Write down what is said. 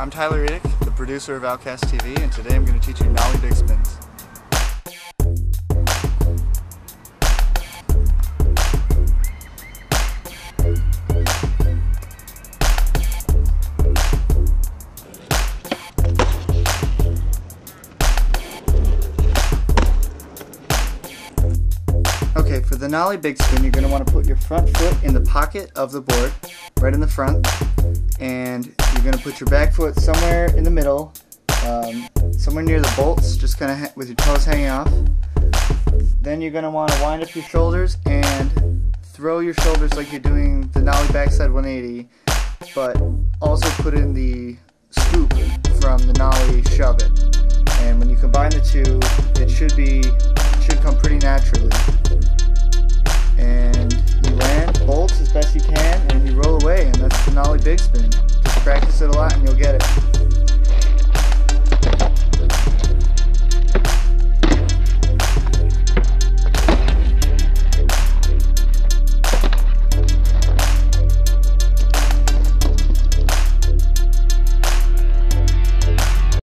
I'm Tyler Edic, the producer of OutKast TV, and today I'm going to teach you Nollie Big Spins. Okay, for the nollie big spin, you're going to want to put your front foot in the pocket of the board, right in the front, and you're going to put your back foot somewhere in the middle, um, somewhere near the bolts, just kind of with your toes hanging off. Then you're going to want to wind up your shoulders and throw your shoulders like you're doing the nollie backside 180, but also put in the scoop from the nollie shove it. And when you combine the two, it should be it should come pretty naturally. And you land, bolts as best you can, and you roll away, and that's the nollie big spin practice it a lot and you'll get it.